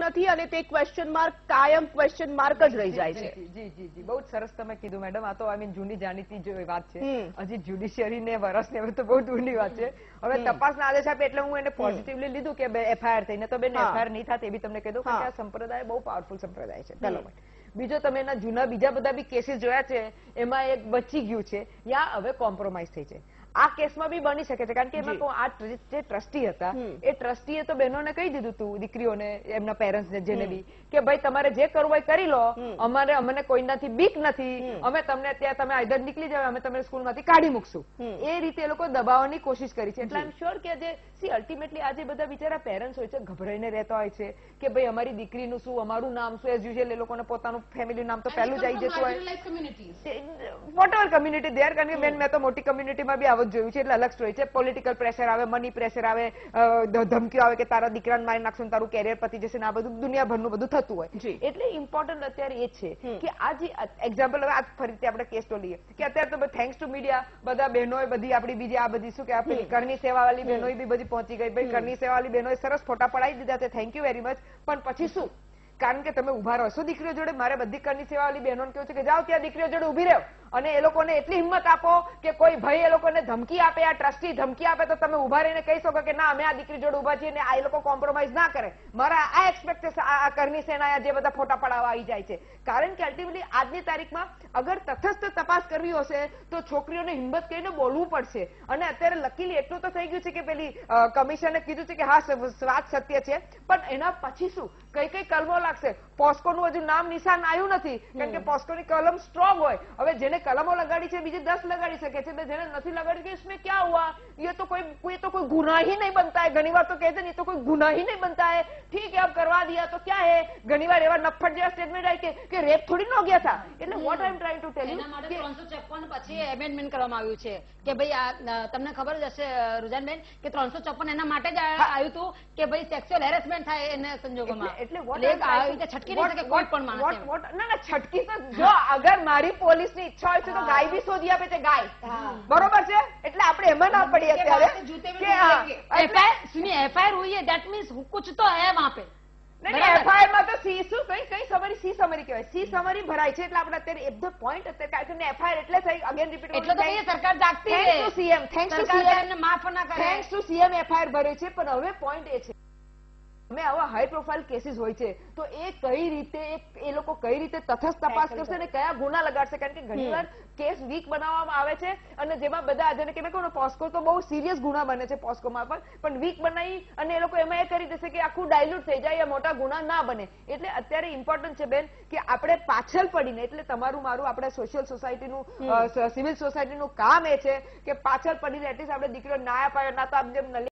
નથી અને તે ક્વેશ્ચન માર્ક કાયમ ક્વેશ્ચન માર્ક જ રહી જાય છે. જી જી જી બહુ સરસ તમે કીધું મેડમ આ તો આઈ મીન જૂની જાણીતી જો વાત છે. હજી જ્યુડિશિયરી ને વરસ ને હવે તો બહુ દૂરની વાત છે. હવે તપાસના આદેશ આપે એટલે હું એને પોઝિટિવલી લીધું કે એફઆઈઆર થઈને તો બેન. એફઆઈઆર નહીં થાય એ બી તમને કહી દઉં કે આ સંપ્રદાય બહુ પાવરફુલ સંપ્રદાય છે. પહેલો બીજો તમે એના જૂના બીજા બધા બી કેસીસ જોયા છે એમાં એક બચી ગયું છે. યા હવે કોમ્પ્રોમાઇઝ થઈ છે. આ કેસમાં બી બની શકે છે. કારણ કે એમાં આ જે ટ્રસ્ટી હતા એ ટ્રસ્ટીએ તો બહેનોને કહી દીધું હતું દીકરીઓને એમના પેરેન્ટ્સને જેને બી કે ભાઈ તમારે જે કરવું હોય કરી લો. અમારે અમને કોઈનાથી બીક નથી. અમે તમને ત્યાં તમે આઈધર નીકળી જાવ અમે તમને સ્કૂલમાંથી કાઢી મૂકશું. એ રીતે એ લોકો દબાવવાની કોશિશ કરી છે. એટલે. આઈ શ્યોર કે જે સી અલ્ટિમેટલી આજે બધા બિચારા પેરેન્ટ્સ હોય છે ગભરાઈને રહેતા હોય છે કે ભાઈ અમારી દીકરીનું શું અમારું નામ શું એઝ યુઝ્યુઅલ એ લોકોને પોતાનું ફેમિલી નામ તો પહેલું જ આવી જતું હોય. વોટ એવર કમ્યુનિટી દેર કારણ કે મેં તો મોટી કમ્યુનિટીમાં બી આવું જ જોયું છે એટલે અલગ સ્ટોરી છે. પોલિટિકલ પ્રેશર આવે મની પ્રેશર આવે ધમકીઓ આવે કે તારા દીકરાને મારી નાખશો ને તારું કેરિયર પતી જશે ને આ બધું દુનિયાભરનું બધું થતું હોય. એટલે ઇમ્પોર્ટન્ટ અત્યારે એ છે કે આ જે એક્ઝામ્પલ હવે આ ફરીથી આપણે કેસ તો લઈએ કે અત્યારે તો થેન્ક્સ ટુ મીડિયા બધા બહેનોએ બધી આપણી બીજી આ બધી શું કે આપણી ઘરની સેવા વાળી બહેનોએ બી બધી પહોંચી ગઈ. ભાઈ સેવા વાળી બહેનોએ સરસ ફોટા પડાવી દીધા છે. થેન્ક યુ વેરી મચ પણ પછી શું? કારણ કે તમે ઊભા રહો. છો દીકરીઓ જોડે મારે બધી કરની સેવાવાળી બહેનો કહ્યું છે કે જાઓ ત્યાં દીકરીઓ જોડે ઊભી રહો. અને એ લોકોને એટલી હિંમત આપો કે કોઈ ભાઈ એ લોકોને ધમકી આપે, આ ટ્રસ્ટી ધમકી આપે, તો તમે ઊભા રહીને કહી શકો કે ના, અમે આ દીકરી જોડે ઊભા છીએ આ એ લોકો કોમ્પ્રોમાઇઝ ના કરે. મારા આ એક્સપેક્ટેશન આ કરની સેના જે બધા ફોટા પડાવવા આવી જાય છે. કારણ કે અલ્ટિમેટલી આજની તારીખમાં અગર તથસ્થ તપાસ કરવી હશે, તો છોકરીઓને હિંમત કરીને બોલવું પડશે. અને અત્યારે લકીલી એટલું તો થઈ ગયું છે કે પેલી કમિશને કીધું છે કે હા વાત સત્ય છે. પણ એના પછી શું? કઈ કઈ કલમો લાગશે પોસ્કોનું હજુ નામ નિશાન આવ્યું નથી કારણ કે પોસ્કોની કલમ સ્ટ્રોંગ હોય હવે જેને કલમો લગાડી છે બીજી દસ લગાડી શકે છે ને જેને નથી લગાડી કે इसमें क्या हुआ ये तो कोई कोई तो कोई गुनाह ही नहीं बनता है घनी बार तो कहते हैं, ये तो कोई गुनाह ही नहीं बनता है ठीक है अब करवा दिया तो क्या है ઘણી વાર એવા નફ્ફટ જેવા સ્ટેટમેન્ટ આવી કે કે રેપ થોડી ન ગયા था એટલે what I am trying to tell એના માટે યુ ત્રણસો છપ્પન પછી એમેન્ડમેન્ટ કરવામાં આવ્યું છે કે ભાઈ આ અ, તમને ખબર જ હશે અ, રૂઝાનબેન કે ત્રણસો છપ્પન એના માટે જ આ- આવ્યું હતું કે ભાઈ સેક્સ્યુઅલ હેરેસમેન્ટ થાય એના સંજોગોમાં એટલે what એટલે I'm એક આવી તો સી શું? કઈ કઈ સમરી સી સમરી કહેવાય. સી સમરી ભરાય છે એટલે આપણે અત્યારે એફ ધ અત્યારે કારણ કે એફઆઈઆર એટલે થઈ અગેન એટલે સરકાર જાગતી સીએમ થેન્ક્સ માફ ના કરે. થેન્ક્સ સીએમ એફઆઈઆર ભરે છે પણ હવે પોઈન્ટ એ છે. અમે આવા હાઈ પ્રોફાઇલ કેસીસ હોય છે. તો એ કઈ રીતે એ- લોકો કઈ રીતે તથસ્થ તપાસ કરશે અને કયા ગુના લગાડશે? કારણ કે ઘણીવાર કેસ વીક બનાવવામાં આવે છે અને જેમાં બધા જેને કે મેં કહું પોસ્કો તો બહુ સિરિયસ ગુના બને છે પોસ્કોમાં પણ. પણ વીક બનાવી અને એ લોકો એમાં એ કરી દેશે કે આખું ડાયલ્યુટ થઈ જાય મોટા ગુના ના બને. એટલે અત્યારે ઇમ્પોર્ટન્ટ છે બેન કે આપણે પાછળ પડીને એટલે તમારું મારું આપણે સોશિયલ સોસાયટીનું સિવિલ સોસાયટીનું કામ એ છે કે પાછળ પડીને એટલીસ્ટ આપણે દીકરીઓ ના અપાય ના તો આમ જેમ